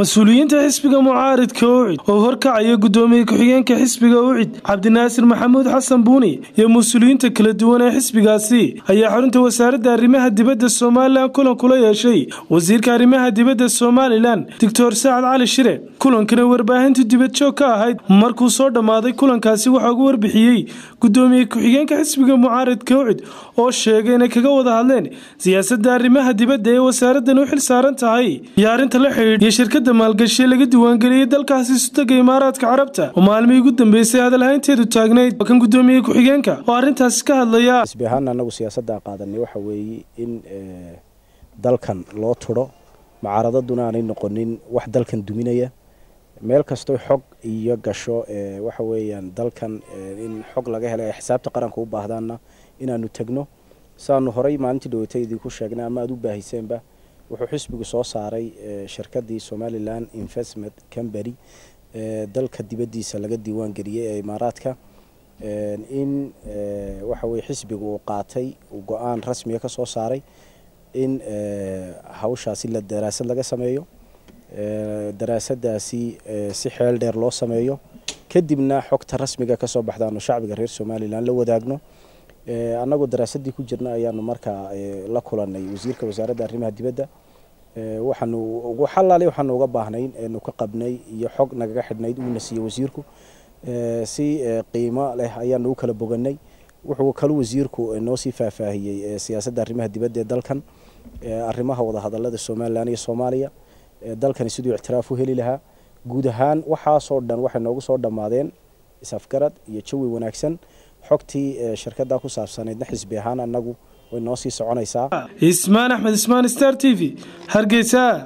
mas'uuliyiinta xisbiga mucaaridka ucid oo horkacaya gudoomiye ku-xigeenka xisbiga ucid cabdinaasir maxamuud xasan buuni iyo mas'uuliyiinta kala duwan ee xisbigaasi ayaa xarunta wasaaradda arrimaha dibadda somalilan kulan kula yeeshay wasiirka arrimaha dibadda somalilan doctor sacad cali shire kulankana warbaahintu dibadjoog ka ahayd. Markuu soo dhammaaday kulankaasi waxaa ugu warbixiyey gudoomiye ku-xigeenka xisbiga mucaaridka ucid oo sheegay inay kaga wada hadleen siyaasadda arrimaha dibadda ee wasaaraddan u xil saaran tahay. Iyo arrinta la xidhiidh iyo shirkadda maalgashiye laga diiwaangeliyey dalkaasi sutaga imaaraadka carabta. Oo maalmihii ugu dambeysay hadalhaynteedu taagnayd. Waa kan gudoomiye ku-xigeenka. Oo arrintaasi ka hadlaya. Anagu siyaasaddaa qaadanay waxa weeye in dalkan loo turo. Mucaaradaduna aanay noqonin wax dalkan duminaya meel kastoo xog iyo gasho waxa weeyaan dalkan in xog laga helo ee xisaabta qaranka u baahdaanna inaanu tegno. Saanu horey maalintii dhaweytay idinku sheegnay ama aada u baahiseenba wuxuu xisbigu soo saaray shirkadii somalilan investment company dalka dibaddiisa laga diiwaan geliyey ee imaaraadka. In waxa weye xisbigu uu qaatay go'aan rasmiga ka soo saaray in hawshaasi la daraasad laga sameeyo daraasadaasi si xeel dheer loo sameeyo. Kadibna xogta rasmiga ka soo baxdaanu shacbiga reer somalilan la wadaagno. Annagoo daraasadii ku jirna ayaanu markaa la kulanay wasiirka wasaaradda arrimaha dibadda. Waxaanu ugu xalaali waxaanu uga baahnayn eenu ka qabnay iyo xog nagaga xidhnayd uuna siiyey wasiirku. Si qiimo leh ayaanu u kala boganay. Wuxuu kalu wasiirku noo sii faahfaahiyey siyaasadda arrimaha dibadda ee dalkan arrimaha wadahadalada somalilan iyo soomaaliya dalkani siduu ictiraaf u heli lahaa. Guud ahaan waxaasoo dhan waxay noogu soo dhammaadeen isafgarad iyo jawi wanaagsan. Xogtii shirkadda ku saabsanaydna xisbi ahaan annagu way noo sii soconaysaa. Ismaan axmed ismaan star t v. Hargeysa